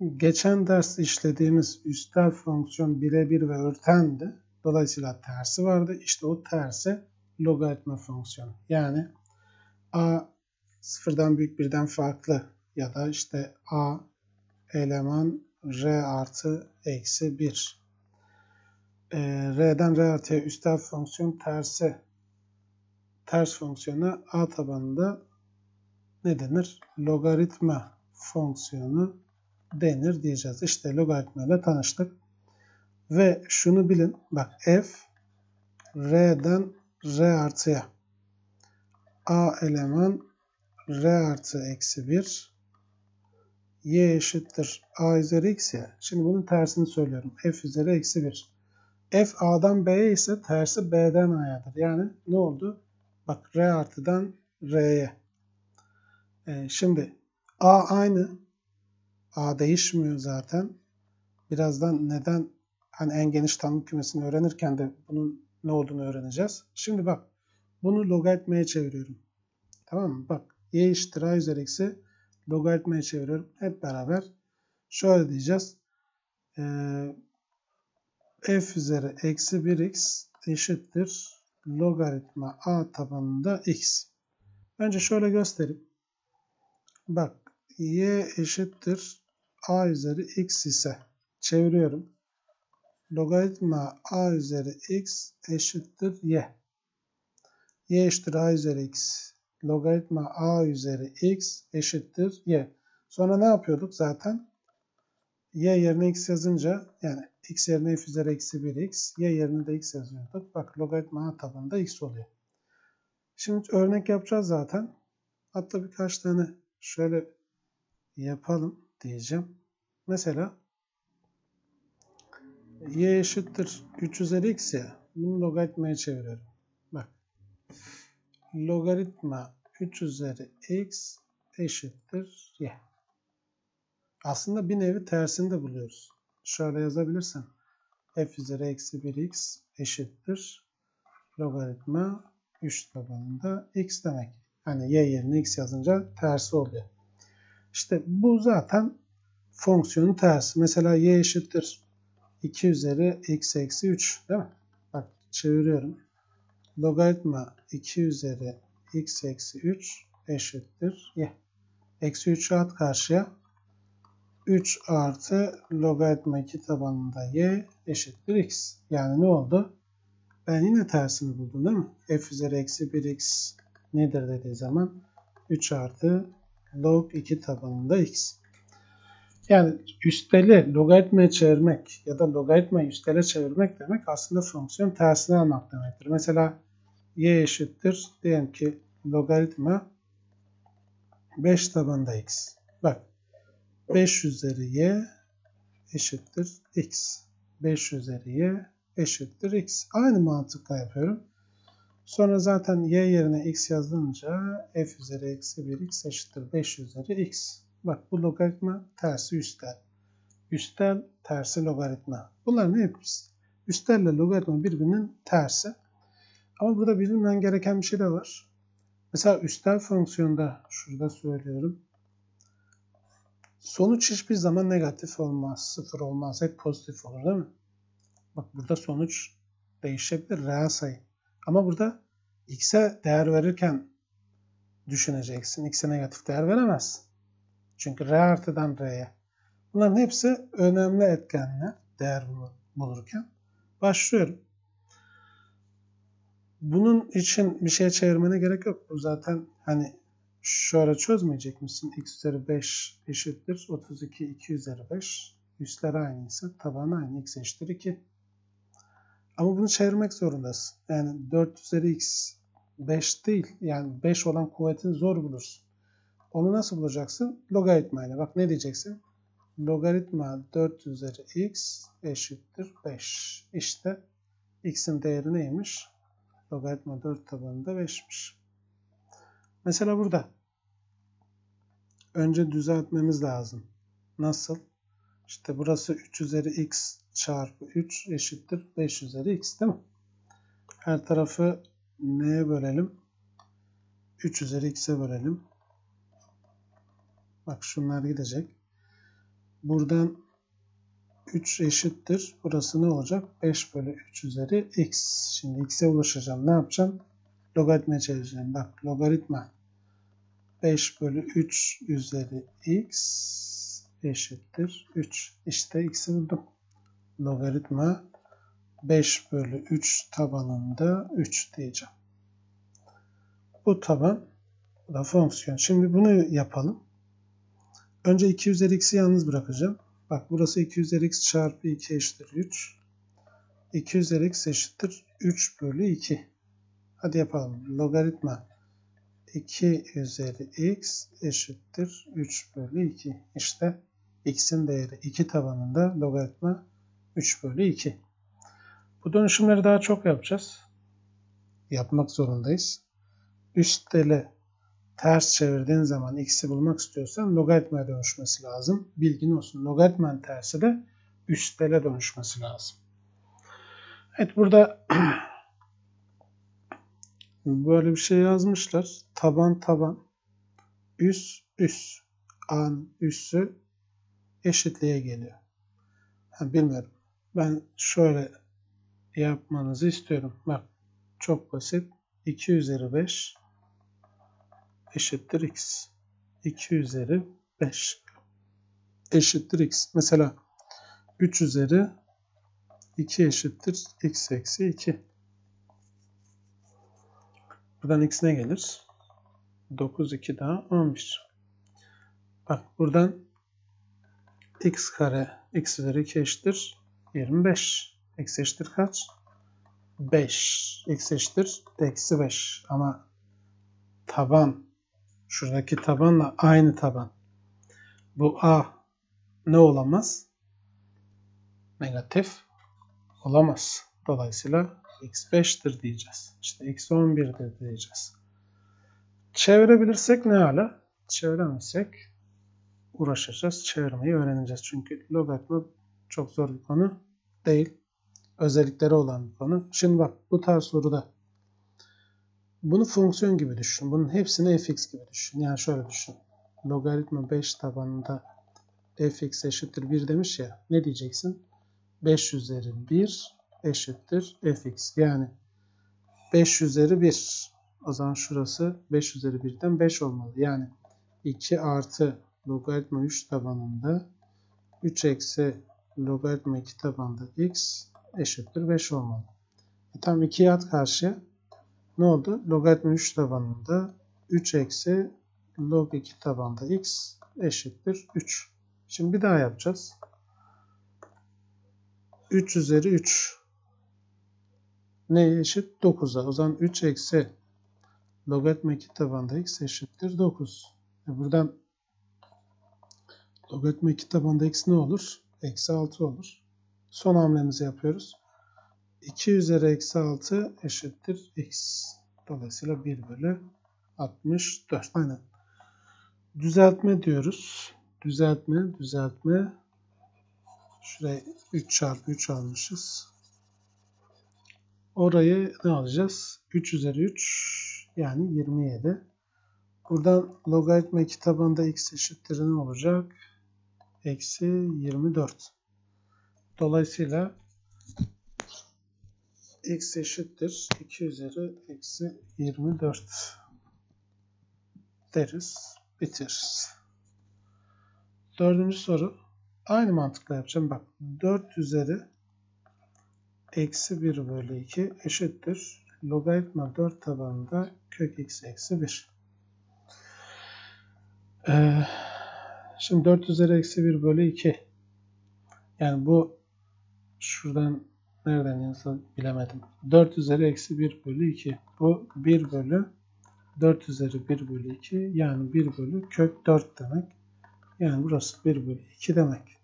geçen ders işlediğimiz üstel fonksiyon birebir ve örtendi. Dolayısıyla tersi vardı. İşte o tersi logaritma fonksiyonu. Yani a sıfırdan büyük birden farklı ya da işte a eleman r artı eksi 1. E, r'den r artıya üstel fonksiyon tersi ters fonksiyona a tabanında ne denir? Logaritma fonksiyonu denir diyeceğiz. İşte logaritma tanıştık. Ve şunu bilin. Bak f r'den r artıya a eleman r artı eksi 1 y eşittir a üzeri x ya. Şimdi bunun tersini söylüyorum. f üzeri eksi 1. f a'dan b'ye ise tersi b'den a'yadır. Yani ne oldu? Bak r artıdan r'ye. Ee, şimdi a aynı. A değişmiyor zaten. Birazdan neden hani en geniş tanım kümesini öğrenirken de bunun ne olduğunu öğreneceğiz. Şimdi bak bunu logaritmaya çeviriyorum. Tamam mı? Bak y eşittir a üzeri eksi logaritmaya çeviriyorum. Hep beraber şöyle diyeceğiz. Ee, f üzeri eksi 1x eşittir logaritma a tabanında x. Önce şöyle göstereyim. Bak y eşittir a üzeri x ise çeviriyorum. Logaritma a üzeri x eşittir y. y eşittir a üzeri x logaritma a üzeri x eşittir y. Sonra ne yapıyorduk zaten? y yerine x yazınca yani x yerine f üzeri eksi 1x, y yerine de x yazıyorduk. Bak logaritma a tabanında x oluyor. Şimdi örnek yapacağız zaten. Hatta birkaç tane şöyle yapalım diyeceğim. Mesela y eşittir 3 üzeri x ya. Bunu logaritmaya çeviriyorum. Bak logaritma 3 üzeri x eşittir y. Aslında bir nevi tersini de buluyoruz. Şöyle yazabilirsen f üzeri eksi 1x eşittir logaritma 3 tabanında x demek. Hani y yerine x yazınca tersi oluyor. İşte bu zaten fonksiyonun tersi. Mesela y eşittir 2 üzeri x eksi 3 değil mi? Bak çeviriyorum logaritma 2 üzeri x eksi 3 eşittir y. Eksi 3'ü at karşıya. 3 artı logaritma 2 tabanında y eşittir x. Yani ne oldu? Ben yine tersini buldum değil mi? f üzeri eksi 1x nedir dediği zaman 3 artı log 2 tabanında x. Yani üsteli logaritmaya çevirmek ya da logaritmayı üstele çevirmek demek aslında fonksiyon tersine almak demektir. Mesela y eşittir. Diyelim ki logaritma 5 tabanında x. Bak 5 üzeri y eşittir x. 5 üzeri y eşittir x. Aynı mantıkla yapıyorum. Sonra zaten y yerine x yazınca f üzeri eksi 1x eşittir 5 üzeri x. Bak bu logaritma tersi üstel. Üstel tersi logaritma. Bunlar ne yapıyoruz? Üstelle logaritma birbirinin tersi. Ama burada bilinmen gereken bir şey de var. Mesela üstel fonksiyonda şurada söylüyorum. Sonuç hiçbir zaman negatif olmaz. Sıfır olmaz. Hep pozitif olur değil mi? Bak burada sonuç değişebilir. Reel sayı. Ama burada x'e değer verirken düşüneceksin. X'e negatif değer veremez. Çünkü r artıdan r'ye. Bunların hepsi önemli etkenler değer bulurken. Başlıyorum. Bunun için bir şey çevirmene gerek yok. Bu zaten hani şöyle çözmeyecek misin? x üzeri 5 eşittir 32 2 üzeri 5. Üstler aynıysa taban aynı x eşittir 2. Ama bunu çevirmek zorundasın. Yani 4 üzeri x 5 değil. Yani 5 olan kuvvetini zor bulursun. Onu nasıl bulacaksın? Logaritma ile. Bak ne diyeceksin? Logaritma 4 üzeri x eşittir 5. İşte x'in değeri neymiş? Logaritma 4 tabanında 5'miş. Mesela burada önce düzeltmemiz lazım. Nasıl? İşte burası 3 üzeri x çarpı 3 eşittir 5 üzeri x değil mi? Her tarafı neye bölelim? 3 üzeri x'e bölelim. Bak şunlar gidecek. buradan 3 eşittir. Burası ne olacak? 5 bölü 3 üzeri x. Şimdi x'e ulaşacağım. Ne yapacağım? Logaritma çevireceğim. Bak logaritma 5 bölü 3 üzeri x eşittir 3. İşte x'i buldum. Logaritma 5 bölü 3 tabanında 3 diyeceğim. Bu taban da fonksiyon. Şimdi bunu yapalım. Önce 2 üzeri x'i yalnız bırakacağım. Bak burası 2 üzeri x çarpı 2 eşittir 3. 2 üzeri x eşittir 3 bölü 2. Hadi yapalım. Logaritma 2 üzeri x eşittir 3 bölü 2. İşte x'in değeri 2 tabanında logaritma 3 bölü 2. Bu dönüşümleri daha çok yapacağız. Yapmak zorundayız. Üst tele ters çevirdiğin zaman x'i bulmak istiyorsan logaritmaya dönüşmesi lazım. Bilgin olsun. Logaritmanın tersi de üst tele dönüşmesi lazım. Evet burada böyle bir şey yazmışlar. Taban taban üst üst an üssü eşitliğe geliyor. Ha, bilmiyorum. Ben şöyle yapmanızı istiyorum. Bak çok basit. 2 üzeri 5 eşittir x. 2 üzeri 5 eşittir x. Mesela 3 üzeri 2 eşittir x eksi 2. Buradan x ne gelir? 9, 2 daha 11. Bak buradan x kare x üzeri 2 eşittir 25. x eşittir kaç? 5. x eşittir eksi 5. Ama taban şuradaki tabanla aynı taban. Bu a ne olamaz? Negatif olamaz. Dolayısıyla x 5'tir diyeceğiz. İşte x 11'dir diyeceğiz. Çevirebilirsek ne hala? Çeviremezsek uğraşacağız. Çevirmeyi öğreneceğiz. Çünkü logaritma çok zor bir konu değil. Özellikleri olan bir konu. Şimdi bak bu tarz soruda bunu fonksiyon gibi düşün. Bunun hepsini fx gibi düşün. Yani şöyle düşün. Logaritma 5 tabanında fx eşittir 1 demiş ya. Ne diyeceksin? 5 üzeri 1 eşittir fx. Yani 5 üzeri 1. O zaman şurası 5 üzeri 1'den 5 olmalı. Yani 2 artı logaritma 3 tabanında 3 eksi logaritma 2 tabanında x eşittir 5 olmalı. E tam 2'ye at karşıya. Ne oldu? Logaritma 3 tabanında 3 eksi log 2 tabanında x eşittir 3. Şimdi bir daha yapacağız. 3 üzeri 3 neye eşit? 9'a. O zaman 3 eksi logaritma 2 tabanında x eşittir 9. E buradan logaritma 2 tabanında x ne olur? Eksi 6 olur. Son hamlemizi yapıyoruz. 2 üzeri eksi 6 eşittir x. Dolayısıyla 1 bölü 64. Aynen. Düzeltme diyoruz. Düzeltme, düzeltme. Şuraya 3 çarpı 3 almışız. Orayı ne alacağız? 3 üzeri 3 yani 27. Buradan logaritma 2 tabanında x eşittir ne olacak? Eksi 24. Dolayısıyla x eşittir 2 üzeri eksi 24 deriz. Bitiririz. Dördüncü soru. Aynı mantıkla yapacağım. Bak 4 üzeri eksi 1 bölü 2 eşittir. Logaritma 4 tabanında kök x eksi 1. Ee, şimdi 4 üzeri eksi 1 bölü 2. Yani bu şuradan nereden yazsa bilemedim. 4 üzeri eksi 1 bölü 2. Bu 1 bölü 4 üzeri 1 bölü 2 yani 1 bölü kök 4 demek. Yani burası 1 bölü 2 demek.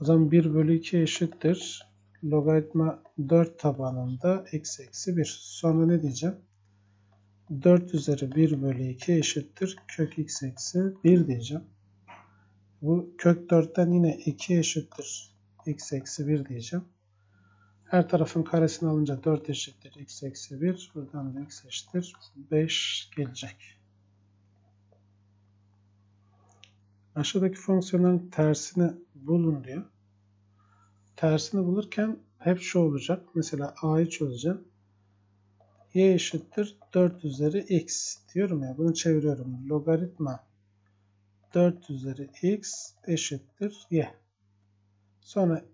O zaman 1 bölü 2 eşittir. Logaritma 4 tabanında x eksi 1. Sonra ne diyeceğim? 4 üzeri 1 bölü 2 eşittir. Kök x eksi 1 diyeceğim. Bu kök 4'ten yine 2 eşittir. x eksi 1 diyeceğim. Her tarafın karesini alınca 4 eşittir. x eksi 1. Buradan da x eşittir. 5 gelecek. Aşağıdaki fonksiyonların tersini bulun diyor. Tersini bulurken hep şu olacak. Mesela a'yı çözeceğim. y eşittir 4 üzeri x diyorum ya. Bunu çeviriyorum. Logaritma 4 üzeri x eşittir y. Sonra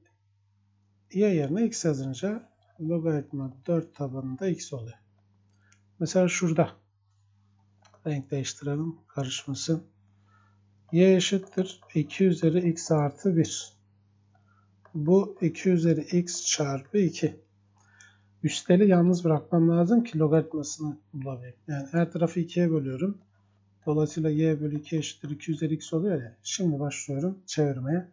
y yerine x yazınca logaritma 4 tabanında x oluyor. Mesela şurada renk değiştirelim karışmasın. y eşittir 2 üzeri x artı 1. Bu 2 üzeri x çarpı 2. Üsteli yalnız bırakmam lazım ki logaritmasını bulabileyim. Yani her tarafı 2'ye bölüyorum. Dolayısıyla y bölü 2 eşittir 2 üzeri x oluyor ya. Şimdi başlıyorum çevirmeye.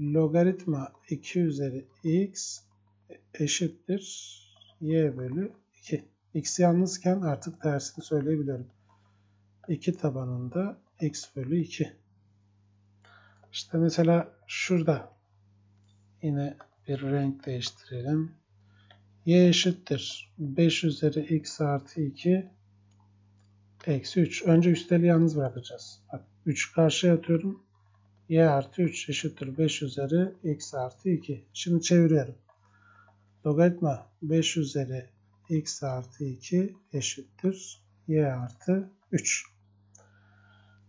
Logaritma 2 üzeri x eşittir y bölü 2. x yalnızken artık tersini söyleyebilirim. 2 tabanında x bölü 2. İşte mesela şurada yine bir renk değiştirelim. y eşittir 5 üzeri x artı 2 eksi 3. Önce üsteli yalnız bırakacağız. Bak 3 karşıya atıyorum. Y artı 3 eşittir 5 üzeri x artı 2. Şimdi çeviriyorum. Logaritma 5 üzeri x artı 2 eşittir y artı 3.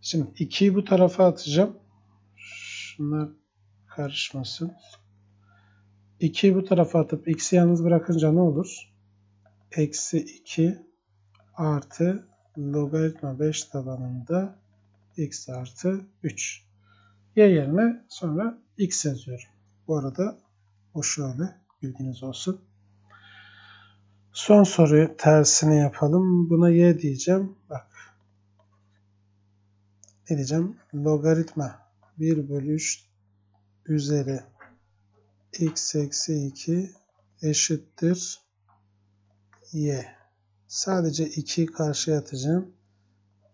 Şimdi 2'yi bu tarafa atacağım. Şunlar karışmasın. 2'yi bu tarafa atıp x'i yalnız bırakınca ne olur? Eksi 2 artı logaritma 5 tabanında x artı 3. Y yerine sonra x yazıyorum. Bu arada o şöyle bilginiz olsun. Son soruyu tersini yapalım. Buna y diyeceğim. Bak. Ne diyeceğim? Logaritma 1 bölü 3 üzeri x eksi 2 eşittir y. Sadece 2'yi karşıya atacağım.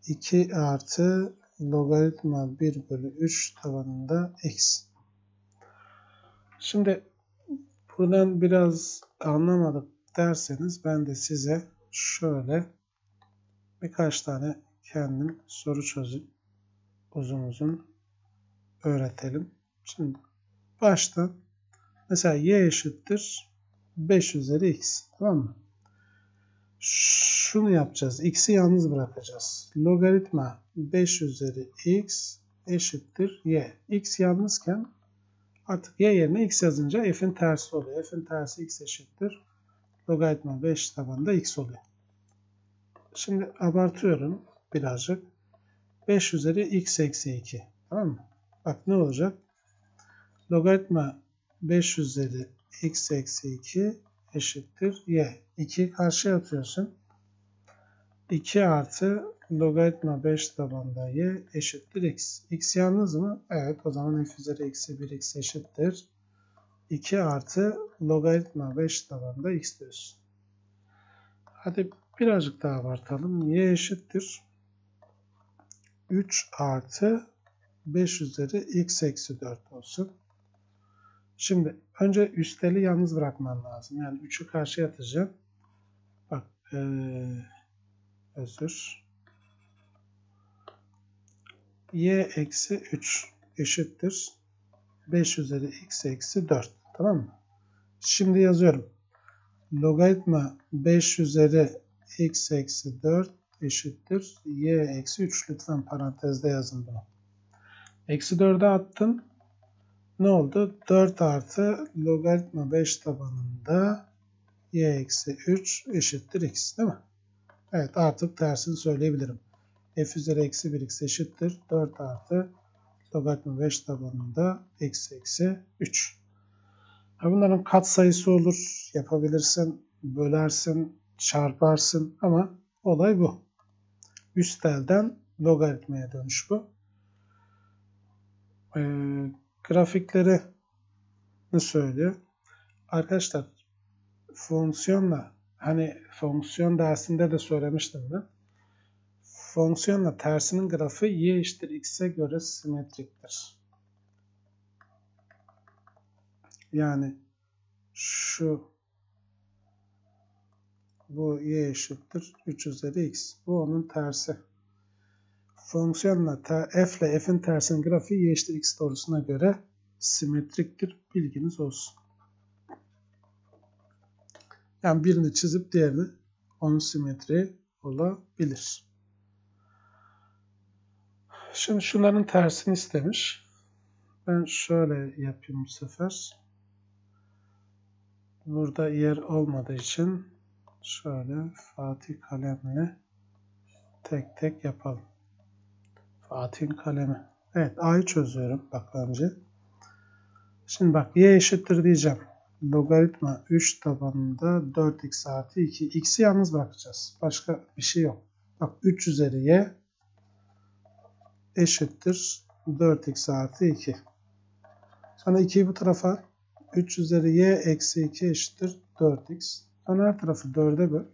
2 artı logaritma 1 bölü 3 tabanında x. Şimdi buradan biraz anlamadık derseniz ben de size şöyle birkaç tane kendim soru çözüp uzun uzun öğretelim. Şimdi başta mesela y eşittir 5 üzeri x. Tamam mı? Şunu yapacağız. x'i yalnız bırakacağız. Logaritma 5 üzeri x eşittir y. x yalnızken artık y yerine x yazınca f'in tersi oluyor. f'in tersi x eşittir. Logaritma 5 tabanında x oluyor. Şimdi abartıyorum birazcık. 5 üzeri x eksi 2. Tamam mı? Bak ne olacak? Logaritma 5 üzeri x eksi 2 eşittir y. 2'yi karşıya atıyorsun. 2 artı logaritma 5 tabanda y eşittir x. x yalnız mı? Evet o zaman f üzeri eksi 1 x eşittir. 2 artı logaritma 5 tabanda x diyorsun. Hadi birazcık daha abartalım. y eşittir. 3 artı 5 üzeri x eksi 4 olsun. Şimdi önce üsteli yalnız bırakman lazım. Yani 3'ü karşıya atacağım. Bak ee, özür. y eksi 3 eşittir. 5 üzeri x eksi 4. Tamam mı? Şimdi yazıyorum. Logaritma 5 üzeri x eksi 4 eşittir. y eksi 3. Lütfen parantezde yazın bunu. Eksi 4'e attın. Ne oldu? 4 artı logaritma 5 tabanında y eksi 3 eşittir x değil mi? Evet artık tersini söyleyebilirim. f üzeri eksi 1x eşittir. 4 artı logaritma 5 tabanında x eksi 3. Bunların kat sayısı olur. Yapabilirsin, bölersin, çarparsın ama olay bu. Üst elden logaritmaya dönüş bu. Ee, grafikleri ne söylüyor? Arkadaşlar fonksiyonla hani fonksiyon dersinde de söylemiştim ben. Fonksiyonla tersinin grafiği y eşittir x'e göre simetriktir. Yani şu bu y eşittir 3 üzeri x. Bu onun tersi. Fonksiyonla f ile f'in tersinin grafiği y eşittir x doğrusuna göre simetriktir. Bilginiz olsun. Yani birini çizip diğerini onun simetri olabilir. Şimdi şunların tersini istemiş. Ben şöyle yapayım bu sefer. Burada yer olmadığı için şöyle Fatih kalemle tek tek yapalım. Fatih'in kalemi. Evet A'yı çözüyorum bak önce. Şimdi bak y eşittir diyeceğim. Logaritma 3 tabanında 4x artı 2. x'i yalnız bırakacağız. Başka bir şey yok. Bak 3 üzeri y eşittir 4x artı 2. Sonra 2'yi bu tarafa 3 üzeri y eksi 2 eşittir 4x. Sonra her tarafı 4'e böl.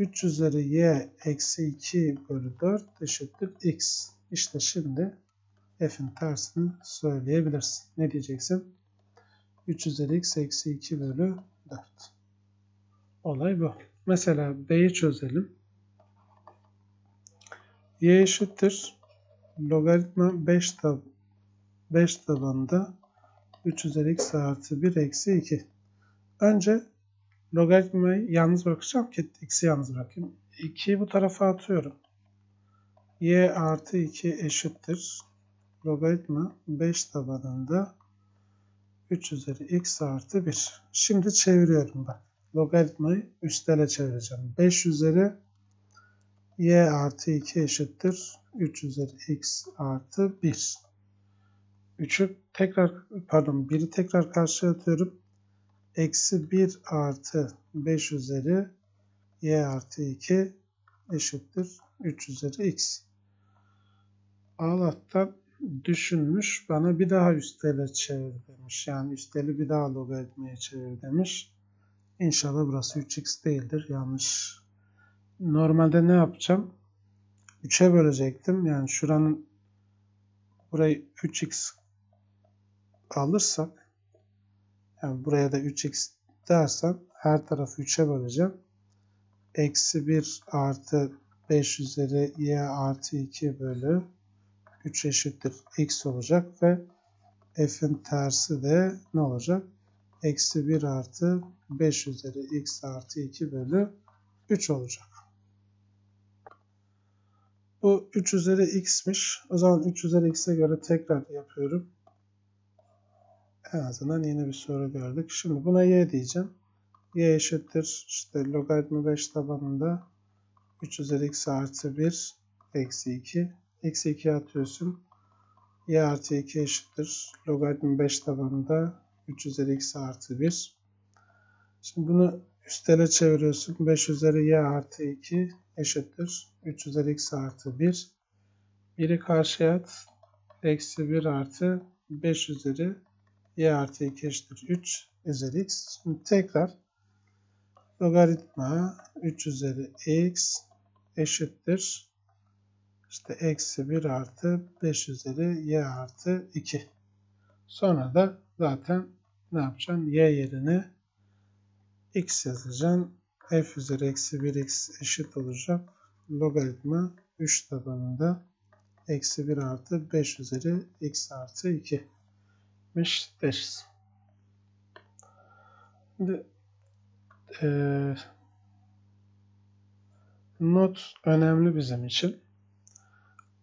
3 üzeri y eksi 2 bölü 4 eşittir x. İşte şimdi f'in tersini söyleyebilirsin. Ne diyeceksin? 3 üzeri x eksi 2 bölü 4. Olay bu. Mesela b'yi çözelim. y eşittir logaritma 5 tab 5 tabanında 3 üzeri x artı 1 eksi 2. Önce logaritmayı yalnız bırakacağım ki x'i yalnız bırakayım. 2'yi bu tarafa atıyorum. y artı 2 eşittir. Logaritma 5 tabanında 3 üzeri x artı 1. Şimdi çeviriyorum bak. Logaritmayı üstele çevireceğim. 5 üzeri y artı 2 eşittir. 3 üzeri x artı 1. 3'ü tekrar pardon 1'i tekrar karşıya atıyorum. Eksi 1 artı 5 üzeri y artı 2 eşittir 3 üzeri x. Allah'tan düşünmüş bana bir daha üstele çevir demiş. Yani üsteli bir daha logaritmaya çevir demiş. İnşallah burası 3x değildir. Yanlış. Normalde ne yapacağım? 3'e bölecektim. Yani şuranın burayı 3x alırsak yani buraya da 3x dersem her tarafı 3'e böleceğim. Eksi 1 artı 5 üzeri y artı 2 bölü 3 eşittir x olacak ve f'in tersi de ne olacak? Eksi 1 artı 5 üzeri x artı 2 bölü 3 olacak. Bu 3 üzeri x'miş. O zaman 3 üzeri x'e göre tekrar yapıyorum. En azından yeni bir soru gördük. Şimdi buna y diyeceğim. y eşittir işte logaritma 5 tabanında 3 üzeri x artı 1 eksi 2. Eksi 2 atıyorsun. y artı 2 eşittir. Logaritma 5 tabanında 3 üzeri x artı 1. Şimdi bunu üstele çeviriyorsun. 5 üzeri y artı 2 eşittir. 3 üzeri x artı 1. Biri karşıya at. Eksi 1 artı 5 üzeri y artı 2 eşittir 3 üzeri x. Şimdi tekrar logaritma 3 üzeri x eşittir. İşte eksi 1 artı 5 üzeri y artı 2. Sonra da zaten ne yapacaksın? y yerine x yazacaksın. f üzeri eksi 1x eşit olacak. Logaritma 3 tabanında eksi 1 artı 5 üzeri x artı 2 miş deriz. Şimdi e, not önemli bizim için.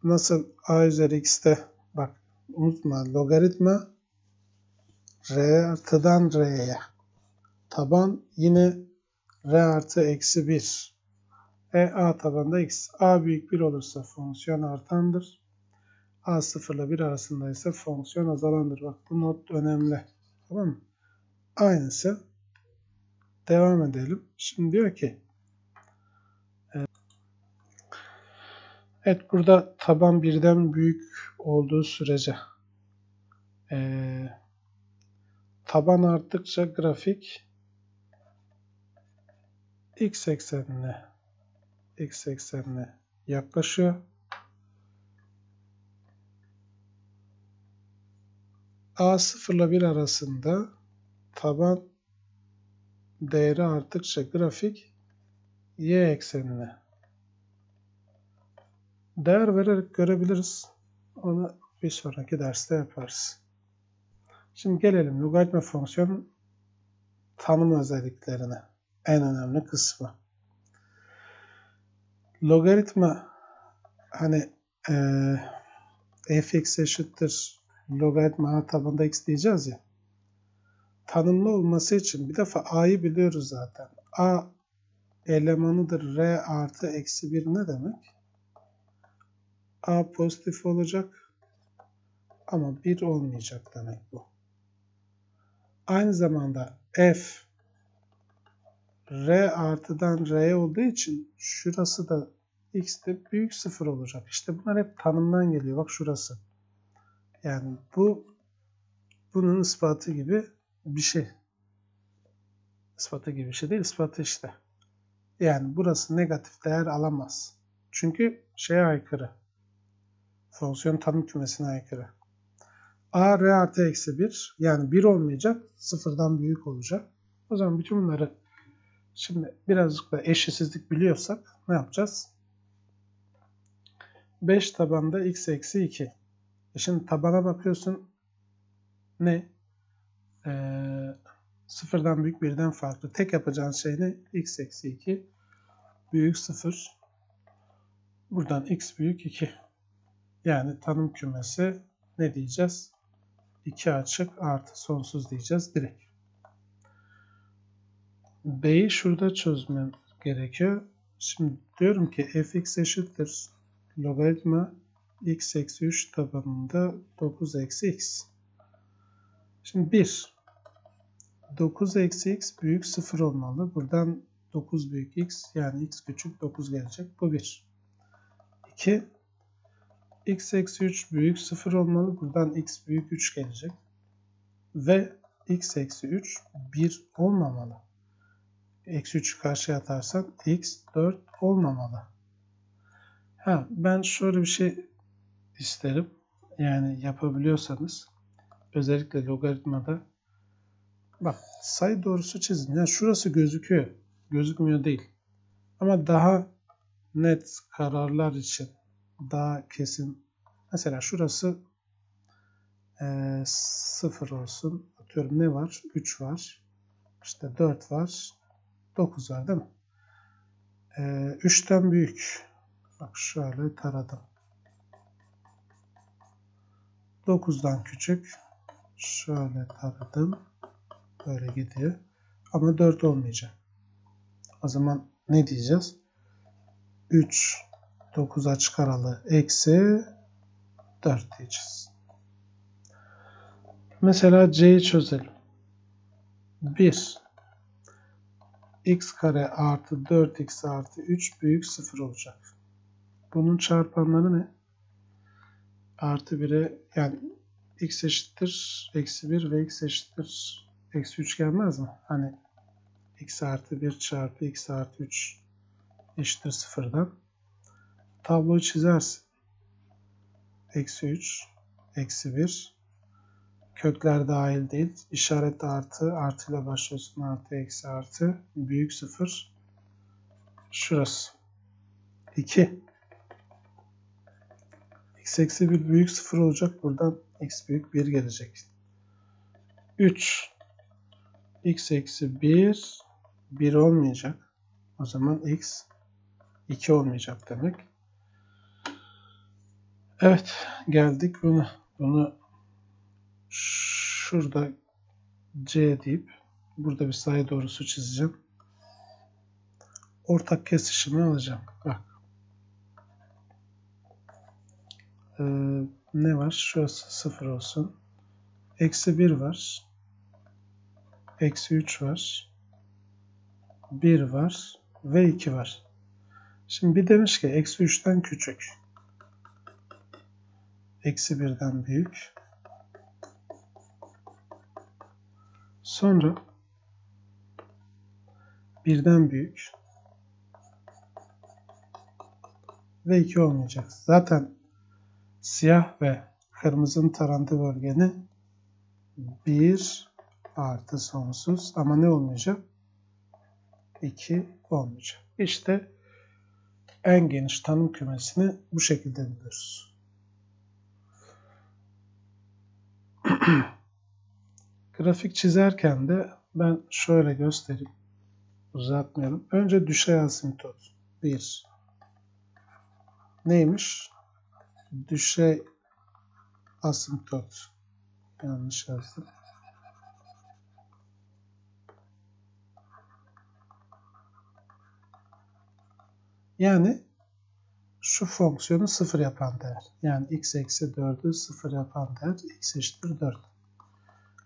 Nasıl a üzeri x'te bak unutma logaritma r artıdan r'ye taban yine r artı eksi 1 e a tabanda x a büyük 1 olursa fonksiyon artandır. A 0 ile 1 arasında ise fonksiyon azalandır. Bak bu not önemli. Tamam mı? Aynısı. Devam edelim. Şimdi diyor ki Evet burada taban birden büyük olduğu sürece e, taban arttıkça grafik x eksenine x eksenine yaklaşıyor. A 0 ile 1 arasında taban değeri arttıkça grafik y eksenine değer vererek görebiliriz. Onu bir sonraki derste yaparız. Şimdi gelelim logaritma fonksiyonun tanım özelliklerine. En önemli kısmı. Logaritma hani e, fx eşittir logaritma tabanında x diyeceğiz ya. Tanımlı olması için bir defa a'yı biliyoruz zaten. a elemanıdır r artı eksi 1 ne demek? a pozitif olacak ama 1 olmayacak demek bu. Aynı zamanda f r artıdan r olduğu için şurası da x'te büyük sıfır olacak. İşte bunlar hep tanımdan geliyor. Bak şurası. Yani bu bunun ispatı gibi bir şey. İspatı gibi bir şey değil, ispatı işte. Yani burası negatif değer alamaz. Çünkü şeye aykırı. Fonksiyon tanım kümesine aykırı. A R artı eksi 1 yani 1 olmayacak. Sıfırdan büyük olacak. O zaman bütün bunları şimdi birazcık da eşitsizlik biliyorsak ne yapacağız? 5 tabanda x eksi 2. E şimdi tabana bakıyorsun ne? Ee, sıfırdan büyük birden farklı. Tek yapacağın şey ne? x eksi 2 büyük 0. Buradan x büyük 2. Yani tanım kümesi ne diyeceğiz? 2 açık artı sonsuz diyeceğiz direkt. B'yi şurada çözmem gerekiyor. Şimdi diyorum ki fx eşittir logaritma x eksi 3 tabanında 9 eksi x. Şimdi 1. 9 eksi x büyük 0 olmalı. Buradan 9 büyük x yani x küçük 9 gelecek. Bu 1. 2 x eksi 3 büyük 0 olmalı. Buradan x büyük 3 gelecek. Ve x eksi 3 1 olmamalı. Eksi 3'ü karşıya atarsan x 4 olmamalı. Ha, ben şöyle bir şey isterim. Yani yapabiliyorsanız özellikle logaritmada bak sayı doğrusu çizin. Yani şurası gözüküyor. Gözükmüyor değil. Ama daha net kararlar için daha kesin. Mesela şurası e, 0 olsun. Atıyorum ne var? 3 var. İşte 4 var. 9 var değil mi? E, 3'ten büyük. Bak şöyle taradım. 9'dan küçük. Şöyle taradım. Böyle gidiyor. Ama 4 olmayacak. O zaman ne diyeceğiz? 3 9'a çıkaralı eksi 4 diyeceğiz. Mesela C'yi çözelim. 1 x kare artı 4x artı 3 büyük 0 olacak. Bunun çarpanları ne? Artı 1'e yani x eşittir eksi 1 ve x eşittir eksi 3 gelmez mi? Hani x artı 1 çarpı x artı 3 eşittir 0'dan. Tabloyu çizersin. Eksi 3, eksi 1. Kökler dahil değil. İşaret artı, artıyla başlıyorsun. Artı, eksi, artı. Büyük 0. Şurası. 2. x eksi 1 büyük 0 olacak. Buradan x büyük 1 gelecek. 3. x eksi 1 1 olmayacak. O zaman x 2 olmayacak demek. Evet geldik bunu. Bunu şurada C deyip burada bir sayı doğrusu çizeceğim. Ortak kesişimi alacağım. Bak. Ee, ne var? Şurası 0 olsun. Eksi 1 var. Eksi 3 var. 1 var. Ve 2 var. Şimdi bir demiş ki eksi 3'ten küçük eksi birden büyük. Sonra birden büyük ve 2 olmayacak. Zaten siyah ve kırmızının tarantığı bölgeni 1 artı sonsuz ama ne olmayacak? 2 olmayacak. İşte en geniş tanım kümesini bu şekilde buluyoruz. Grafik çizerken de ben şöyle göstereyim. Uzatmayalım. Önce düşey asimtot. 1. Neymiş? Düşey asimtot. Yanlış yazdım. Yani şu fonksiyonu sıfır yapan değer. Yani x eksi 4'ü sıfır yapan değer x eşittir 4.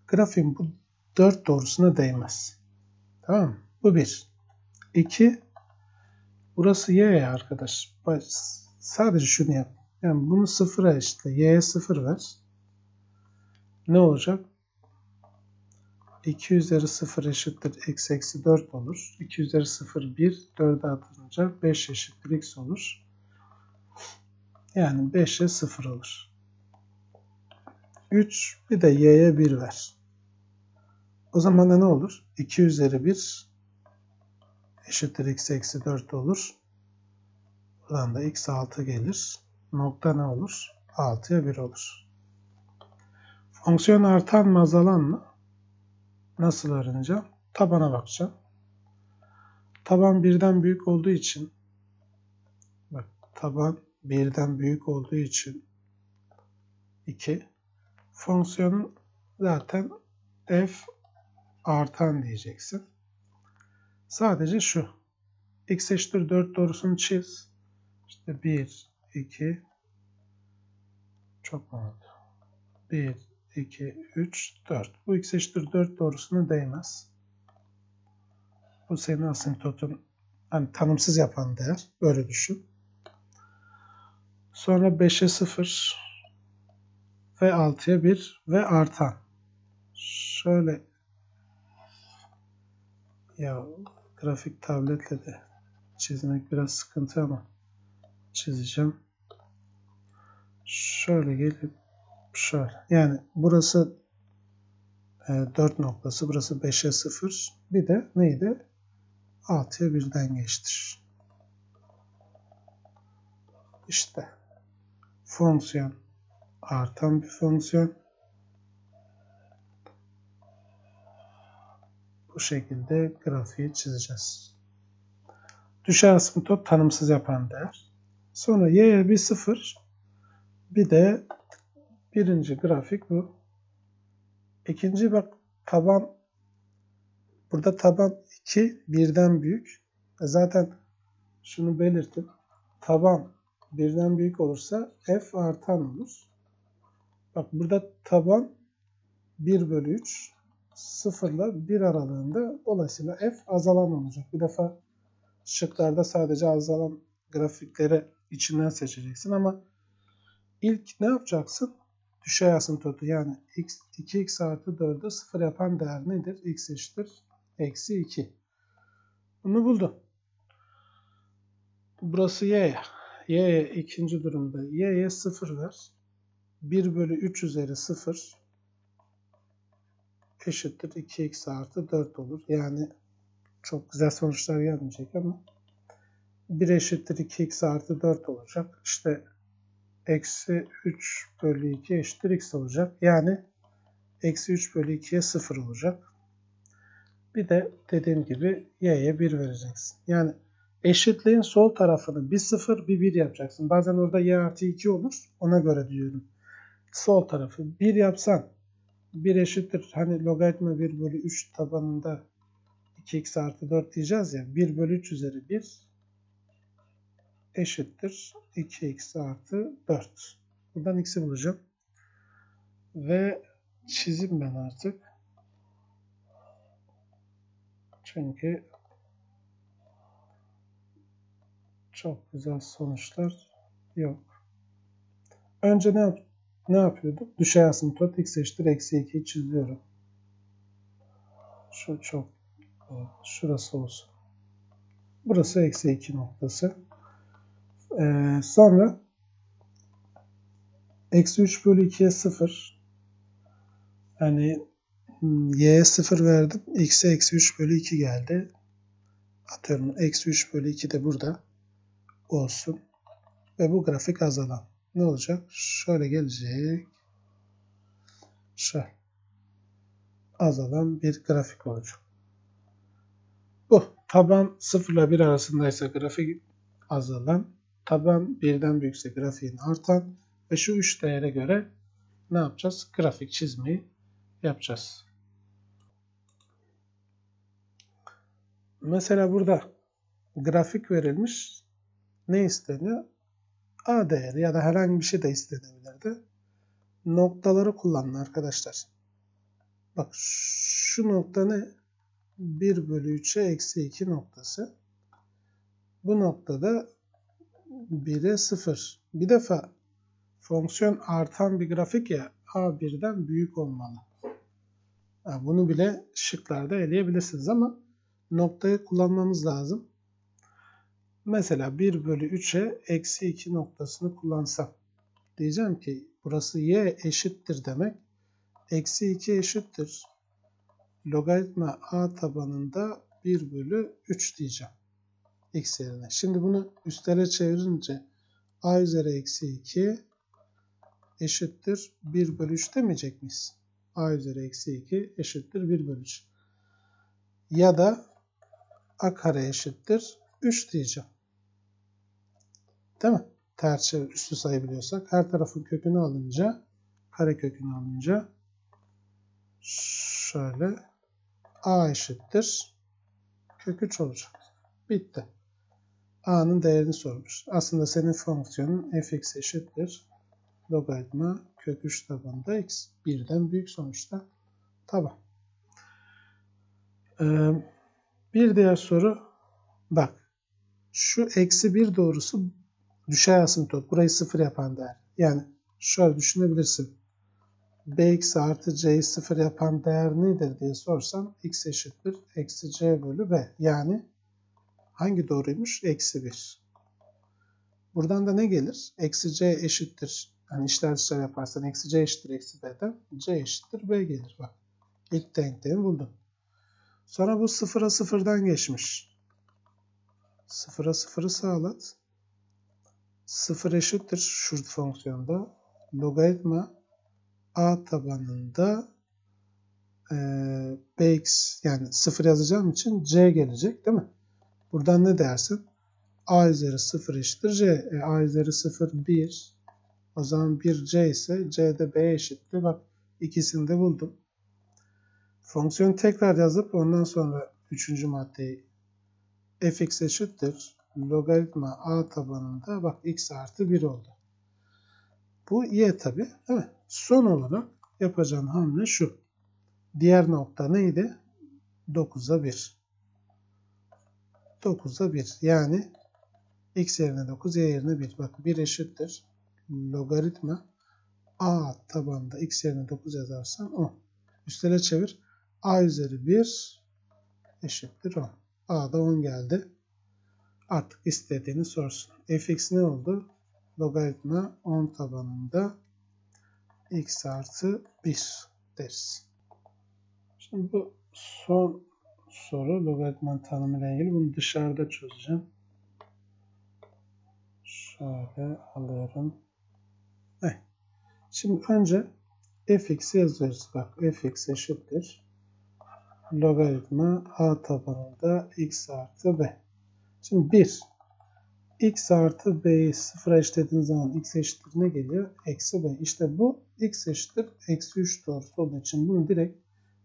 Grafiğin bu 4 doğrusuna değmez. Tamam mı? Bu 1. 2. Burası y arkadaş. Sadece şunu yap. Yani bunu sıfıra eşitle. y'ye sıfır ver. Ne olacak? 2 üzeri 0 eşittir x eksi 4 olur. 2 üzeri 0 1, 4'e atılınca 5 eşittir x olur. Yani 5'e 0 olur. 3 bir de y'ye 1 ver. O zaman da ne olur? 2 üzeri 1 eşittir x eksi 4 olur. Buradan da x 6 gelir. Nokta ne olur? 6'ya 1 olur. Fonksiyon artan mı azalan mı? Nasıl öğreneceğim? Tabana bakacağım. Taban birden büyük olduğu için bak taban birden büyük olduğu için 2 fonksiyonun zaten f artan diyeceksin. Sadece şu. x eşittir 4 doğrusunu çiz. İşte 1, 2 çok oldu? 1, 2, 3, 4. Bu x eşittir 4 doğrusuna değmez. Bu senin asintotun hani tanımsız yapan değer. Böyle düşün. Sonra 5'e 0 ve 6'ya 1 ve artan. Şöyle ya grafik tabletle de çizmek biraz sıkıntı ama çizeceğim. Şöyle gelip şöyle. Yani burası e, 4 noktası. Burası 5'e 0. Bir de neydi? 6'ya 1'den geçtir. İşte fonksiyon artan bir fonksiyon. Bu şekilde grafiği çizeceğiz. Düşey asimtot tanımsız yapan değer. Sonra y'ye bir sıfır. Bir de Birinci grafik bu. İkinci bak taban burada taban 2 birden büyük. E zaten şunu belirttim. Taban birden büyük olursa f artan olur. Bak burada taban 1 bölü 3 0 ile 1 aralığında dolayısıyla f azalan olacak. Bir defa şıklarda sadece azalan grafikleri içinden seçeceksin ama ilk ne yapacaksın? düşey asimtotu yani x, 2x artı 4'ü 0 yapan değer nedir? x eşittir eksi 2. Bunu buldum. Burası y. y'ye ikinci durumda y'ye 0 ver. 1 bölü 3 üzeri 0 eşittir 2x artı 4 olur. Yani çok güzel sonuçlar gelmeyecek ama 1 eşittir 2x artı 4 olacak. İşte eksi 3 bölü 2 eşittir x olacak. Yani eksi 3 bölü 2'ye 0 olacak. Bir de dediğim gibi y'ye 1 vereceksin. Yani eşitliğin sol tarafını bir 0 bir 1 yapacaksın. Bazen orada y artı 2 olur. Ona göre diyorum. Sol tarafı 1 yapsan 1 eşittir. Hani logaritma 1 bölü 3 tabanında 2x artı 4 diyeceğiz ya. 1 bölü 3 üzeri 1 eşittir 2x artı 4. Buradan x'i bulacağım. Ve çizim ben artık. Çünkü çok güzel sonuçlar yok. Önce ne, yap ne yapıyorduk? Düşey asimtot x eşittir eksi 2'yi çiziyorum. Şu çok şurası olsun. Burası eksi 2 noktası. Ee, sonra eksi 3 bölü 2'ye 0 yani hmm, y'ye 0 verdim. x'e eksi 3 bölü 2 geldi. Atıyorum eksi 3 bölü 2 de burada. olsun. Ve bu grafik azalan. Ne olacak? Şöyle gelecek. Şöyle. Azalan bir grafik olacak. Bu. Taban 0 ile 1 arasındaysa grafik azalan. Taban 1'den büyükse grafiğin artan. Ve şu 3 değere göre ne yapacağız? Grafik çizmeyi yapacağız. Mesela burada grafik verilmiş. Ne isteniyor? A değeri ya da herhangi bir şey de istenebilirdi. Noktaları kullanın arkadaşlar. Bak şu nokta ne? 1 bölü 3'e eksi 2 noktası. Bu noktada 1'e 0. Bir defa fonksiyon artan bir grafik ya A1'den büyük olmalı. Bunu bile şıklarda eleyebilirsiniz ama noktayı kullanmamız lazım. Mesela 1 bölü 3'e eksi 2 noktasını kullansam. Diyeceğim ki burası y eşittir demek. Eksi 2 eşittir. Logaritma a tabanında 1 bölü 3 diyeceğim. X yerine. Şimdi bunu üstlere çevirince a üzeri eksi 2 eşittir 1 bölü 3 demeyecek miyiz? a üzeri eksi 2 eşittir 1 bölü 3. Ya da a kare eşittir 3 diyeceğim. Değil mi? Ters üstü sayabiliyorsak her tarafın kökünü alınca kare kökünü alınca şöyle a eşittir kök 3 olacak. Bitti. A'nın değerini sormuş. Aslında senin fonksiyonun fx eşittir logaritma kök 3 tabanında x. Birden büyük sonuçta. Tamam. Ee, bir diğer soru bak şu eksi 1 doğrusu düşey asimtot. Burayı sıfır yapan değer. Yani şöyle düşünebilirsin. bx artı c'yi sıfır yapan değer nedir diye sorsam x eşittir eksi c bölü b. Yani hangi doğruymuş? Eksi 1. Buradan da ne gelir? Eksi c eşittir. Yani işler dışarı yaparsan eksi c eşittir eksi b'den c eşittir b gelir. Bak ilk denklemi buldum. Sonra bu sıfıra sıfırdan geçmiş. Sıfıra sıfırı sağlat. Sıfır eşittir şu fonksiyonda logaritma a tabanında e, bx yani sıfır yazacağım için c gelecek değil mi? Buradan ne dersin? a üzeri sıfır eşittir c. E, a üzeri sıfır 1. O zaman 1c ise c de b eşittir. Bak ikisini de buldum. Fonksiyon tekrar yazıp ondan sonra üçüncü maddeyi fx eşittir. Logaritma a tabanında bak x artı 1 oldu. Bu y tabi. Evet. Son olarak yapacağım hamle şu. Diğer nokta neydi? 9'a 1. 9'a 1. Yani x yerine 9, y yerine 1. Bak 1 eşittir. Logaritma a tabanında x yerine 9 yazarsam 10. Üstele çevir. a üzeri 1 eşittir 10. A'da 10 geldi. Artık istediğini sorsun. fx ne oldu? Logaritma 10 tabanında x artı 1 deriz. Şimdi bu son soru logaritma tanımıyla ilgili. Bunu dışarıda çözeceğim. Şöyle alıyorum. Evet. Şimdi önce fx'i yazıyoruz. Bak fx eşittir logaritma a tabanında x artı b. Şimdi 1 x artı b'yi sıfıra eşitlediğiniz zaman x eşittir ne geliyor? Eksi b. İşte bu x eşittir eksi 3 doğrusu olduğu için bunu direkt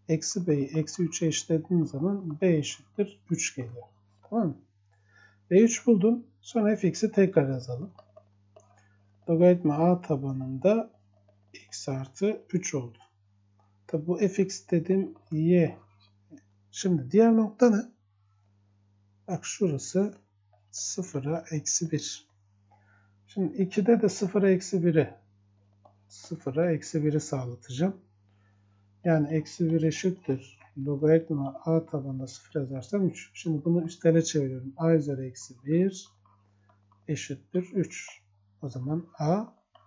eksi b'yi eksi 3'e eşitlediğiniz zaman b eşittir 3 geliyor. Tamam mı? b3 buldum. Sonra fx'i tekrar yazalım. Logaritma a tabanında x artı 3 oldu. Tabi bu fx dediğim y Şimdi diğer nokta ne? Bak şurası 0'a eksi 1. Şimdi 2'de de 0'a eksi 1'i 0'a eksi 1'i sağlatacağım. Yani eksi 1 eşittir. Logaritma a tabanında 0 yazarsam 3. Şimdi bunu üstele çeviriyorum. a üzeri eksi 1 eşittir 3. O zaman a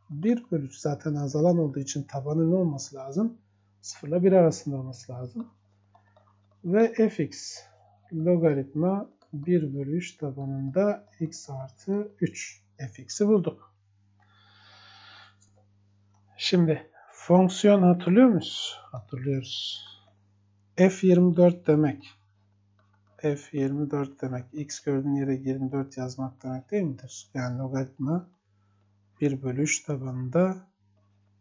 1 bölü 3 zaten azalan olduğu için tabanı ne olması lazım? 0 ile 1 arasında olması lazım ve fx logaritma 1 bölü 3 tabanında x artı 3 fx'i bulduk. Şimdi fonksiyon hatırlıyor muyuz? Hatırlıyoruz. f24 demek f24 demek x gördüğün yere 24 yazmak demek değil midir? Yani logaritma 1 bölü 3 tabanında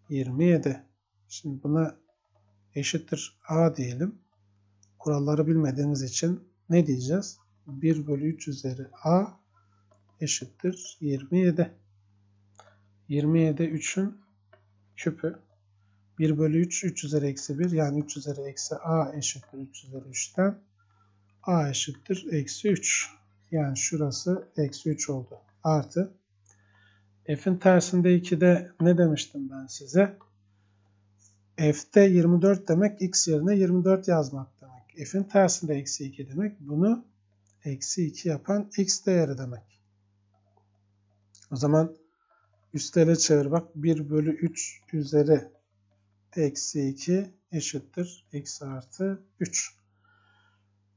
27. Şimdi buna eşittir a diyelim. Kuralları bilmediğimiz için ne diyeceğiz? 1 bölü 3 üzeri a eşittir 27. 27 3'ün küpü. 1 bölü 3 3 üzeri eksi 1 yani 3 üzeri eksi a eşittir 3 üzeri 3'ten a eşittir eksi 3. Yani şurası eksi 3 oldu. Artı f'in tersinde 2'de ne demiştim ben size? f'te 24 demek x yerine 24 yazmak demek. f'in tersinde eksi 2 demek. Bunu eksi 2 yapan x değeri demek. O zaman üstele çevir bak. 1 bölü 3 üzeri eksi 2 eşittir. x artı 3.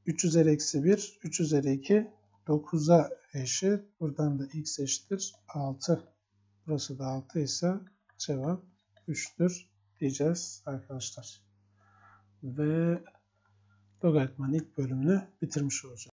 3 üzeri eksi 1, 3 üzeri 2, 9'a eşit. Buradan da x eşittir 6. Burası da 6 ise cevap 3'tür diyeceğiz arkadaşlar. Ve logaritmanın ilk bölümünü bitirmiş olacağız.